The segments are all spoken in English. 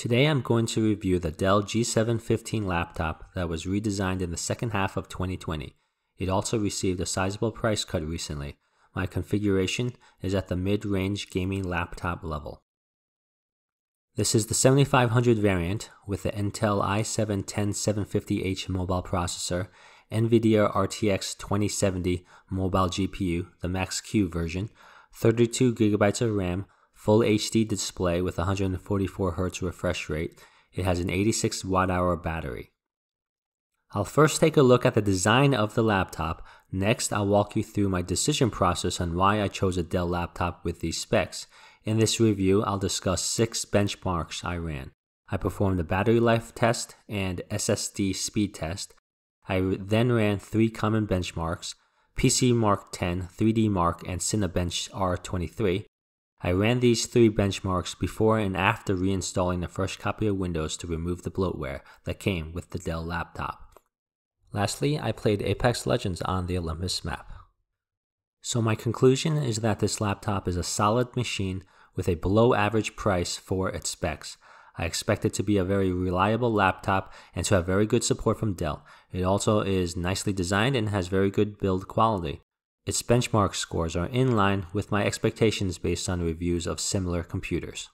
Today I'm going to review the Dell G715 laptop that was redesigned in the second half of 2020. It also received a sizable price cut recently. My configuration is at the mid-range gaming laptop level. This is the 7500 variant with the Intel i7-10750H mobile processor, NVIDIA RTX 2070 mobile GPU, the Max-Q version, 32GB of RAM, full HD display with 144Hz refresh rate. It has an 86 watt hour battery. I'll first take a look at the design of the laptop. Next, I'll walk you through my decision process on why I chose a Dell laptop with these specs. In this review, I'll discuss six benchmarks I ran. I performed a battery life test and SSD speed test. I then ran three common benchmarks PC Mark 10, 3D Mark, and Cinebench R23. I ran these three benchmarks before and after reinstalling a fresh copy of Windows to remove the bloatware that came with the Dell laptop. Lastly, I played Apex Legends on the Olympus map. So my conclusion is that this laptop is a solid machine with a below average price for its specs. I expect it to be a very reliable laptop and to have very good support from Dell. It also is nicely designed and has very good build quality. Its benchmark scores are in line with my expectations based on reviews of similar computers.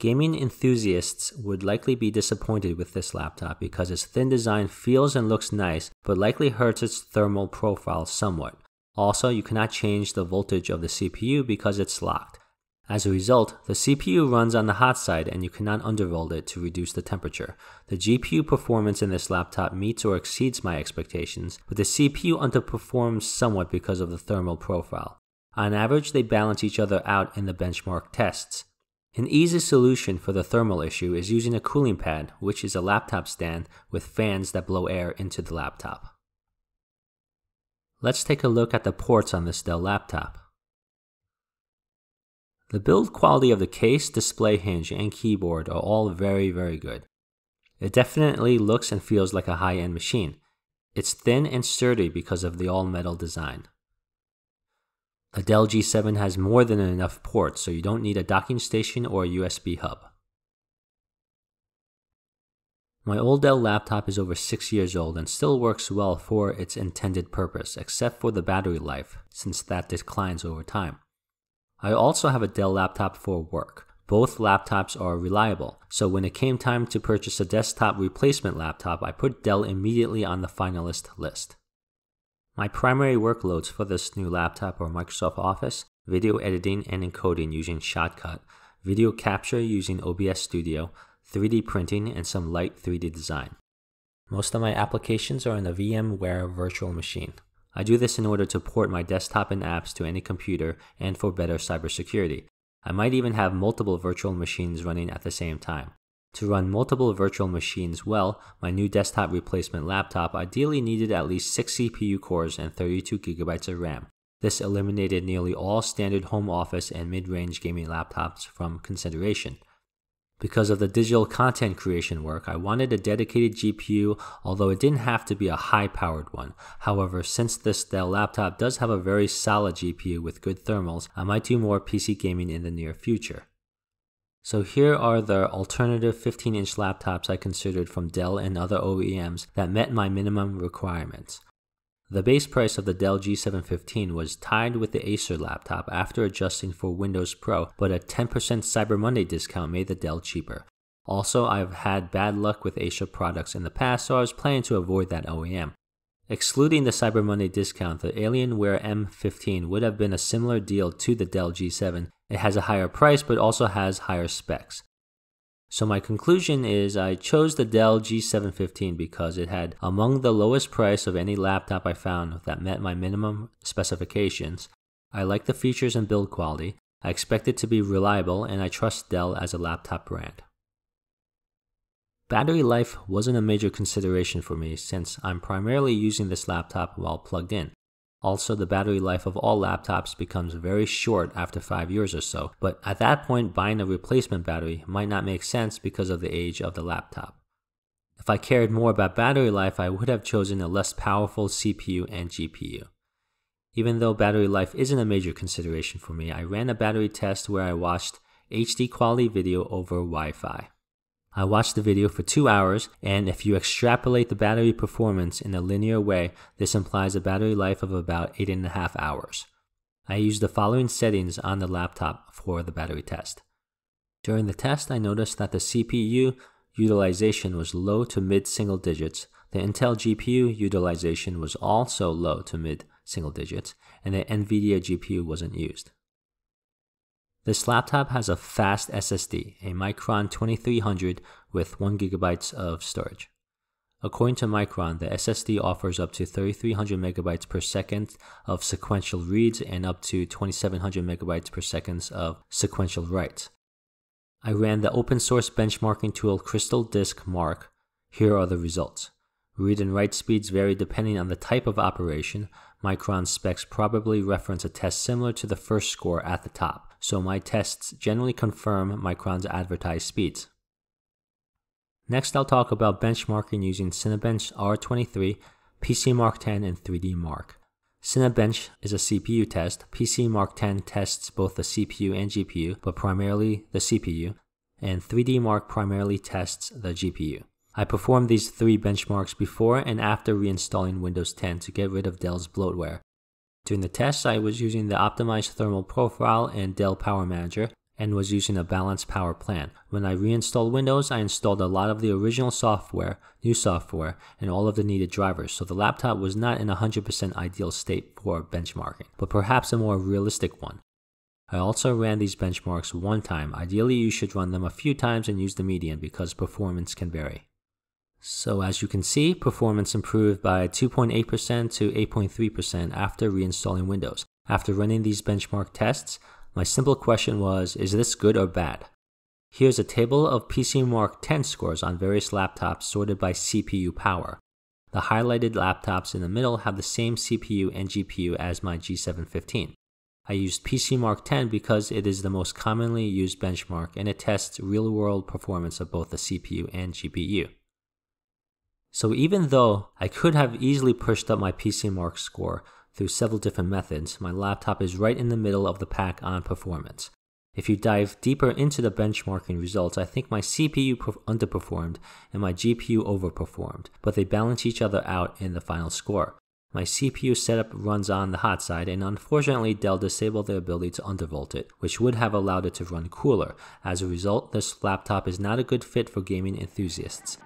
Gaming enthusiasts would likely be disappointed with this laptop because its thin design feels and looks nice, but likely hurts its thermal profile somewhat. Also, you cannot change the voltage of the CPU because it's locked. As a result, the CPU runs on the hot side and you cannot undervolt it to reduce the temperature. The GPU performance in this laptop meets or exceeds my expectations, but the CPU underperforms somewhat because of the thermal profile. On average, they balance each other out in the benchmark tests. An easy solution for the thermal issue is using a cooling pad, which is a laptop stand with fans that blow air into the laptop. Let's take a look at the ports on this Dell laptop. The build quality of the case, display hinge, and keyboard are all very, very good. It definitely looks and feels like a high end machine. It's thin and sturdy because of the all metal design. The Dell G7 has more than enough ports, so you don't need a docking station or a USB hub. My old Dell laptop is over 6 years old and still works well for its intended purpose, except for the battery life, since that declines over time. I also have a Dell laptop for work. Both laptops are reliable, so when it came time to purchase a desktop replacement laptop, I put Dell immediately on the finalist list. My primary workloads for this new laptop are Microsoft Office, video editing and encoding using Shotcut, video capture using OBS Studio, 3D printing, and some light 3D design. Most of my applications are in the VMware virtual machine. I do this in order to port my desktop and apps to any computer and for better cybersecurity. I might even have multiple virtual machines running at the same time. To run multiple virtual machines well, my new desktop replacement laptop ideally needed at least 6 CPU cores and 32GB of RAM. This eliminated nearly all standard home office and mid range gaming laptops from consideration. Because of the digital content creation work, I wanted a dedicated GPU, although it didn't have to be a high powered one. However, since this Dell laptop does have a very solid GPU with good thermals, I might do more PC gaming in the near future. So here are the alternative 15 inch laptops I considered from Dell and other OEMs that met my minimum requirements. The base price of the Dell G715 was tied with the Acer laptop after adjusting for Windows Pro, but a 10% Cyber Monday discount made the Dell cheaper. Also, I've had bad luck with Acer products in the past, so I was planning to avoid that OEM. Excluding the Cyber Monday discount, the Alienware M15 would have been a similar deal to the Dell G7. It has a higher price but also has higher specs. So my conclusion is I chose the Dell G715 because it had among the lowest price of any laptop I found that met my minimum specifications. I like the features and build quality. I expect it to be reliable and I trust Dell as a laptop brand. Battery life wasn't a major consideration for me since I'm primarily using this laptop while plugged in. Also, the battery life of all laptops becomes very short after 5 years or so, but at that point, buying a replacement battery might not make sense because of the age of the laptop. If I cared more about battery life, I would have chosen a less powerful CPU and GPU. Even though battery life isn't a major consideration for me, I ran a battery test where I watched HD quality video over Wi Fi. I watched the video for two hours, and if you extrapolate the battery performance in a linear way, this implies a battery life of about 8.5 hours. I used the following settings on the laptop for the battery test. During the test, I noticed that the CPU utilization was low to mid single digits, the Intel GPU utilization was also low to mid single digits, and the NVIDIA GPU wasn't used. This laptop has a fast SSD, a Micron 2300 with 1GB of storage. According to Micron, the SSD offers up to 3300 megabytes per second of sequential reads and up to 2700 megabytes per second of sequential writes. I ran the open source benchmarking tool Crystal Disk Mark. Here are the results. Read and write speeds vary depending on the type of operation. Micron specs probably reference a test similar to the first score at the top so my tests generally confirm Micron's advertised speeds. Next, I'll talk about benchmarking using Cinebench R23, PCMark 10, and 3D Mark. Cinebench is a CPU test. PCMark 10 tests both the CPU and GPU, but primarily the CPU, and 3D Mark primarily tests the GPU. I performed these three benchmarks before and after reinstalling Windows 10 to get rid of Dell's bloatware, during the tests, I was using the optimized thermal profile and Dell Power Manager and was using a balanced power plan. When I reinstalled Windows, I installed a lot of the original software, new software, and all of the needed drivers, so the laptop was not in a 100% ideal state for benchmarking, but perhaps a more realistic one. I also ran these benchmarks one time. Ideally, you should run them a few times and use the median because performance can vary. So as you can see, performance improved by 2.8% to 8.3% after reinstalling Windows. After running these benchmark tests, my simple question was, is this good or bad? Here's a table of PCMark 10 scores on various laptops sorted by CPU power. The highlighted laptops in the middle have the same CPU and GPU as my G715. I used PCMark 10 because it is the most commonly used benchmark and it tests real-world performance of both the CPU and GPU. So even though I could have easily pushed up my PCMark score through several different methods, my laptop is right in the middle of the pack on performance. If you dive deeper into the benchmarking results, I think my CPU underperformed and my GPU overperformed, but they balance each other out in the final score. My CPU setup runs on the hot side, and unfortunately, Dell disabled the ability to undervolt it, which would have allowed it to run cooler. As a result, this laptop is not a good fit for gaming enthusiasts.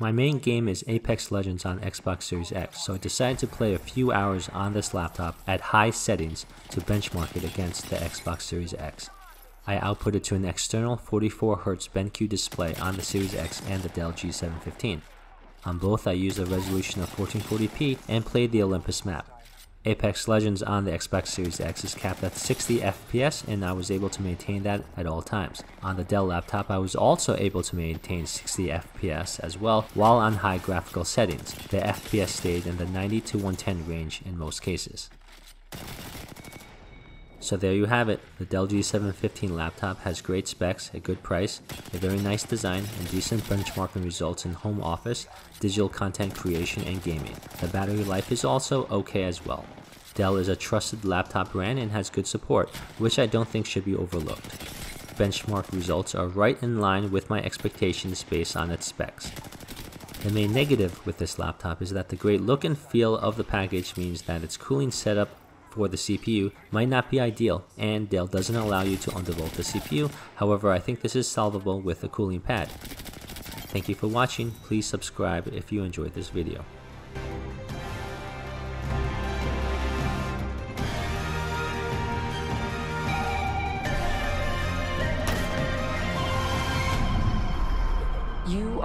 My main game is Apex Legends on Xbox Series X, so I decided to play a few hours on this laptop at high settings to benchmark it against the Xbox Series X. I outputted to an external 44Hz BenQ display on the Series X and the Dell G715. On both I used a resolution of 1440p and played the Olympus map. Apex Legends on the Xbox Series X is capped at 60 FPS and I was able to maintain that at all times. On the Dell laptop I was also able to maintain 60 FPS as well while on high graphical settings. The FPS stayed in the 90 to 110 range in most cases. So there you have it. The Dell G715 laptop has great specs, a good price, a very nice design, and decent benchmarking results in home office, digital content creation, and gaming. The battery life is also okay as well. Dell is a trusted laptop brand and has good support, which I don't think should be overlooked. Benchmark results are right in line with my expectations based on its specs. The main negative with this laptop is that the great look and feel of the package means that its cooling setup for the CPU might not be ideal, and Dell doesn't allow you to undervolt the CPU, however I think this is solvable with a cooling pad. Thank you for watching, please subscribe if you enjoyed this video.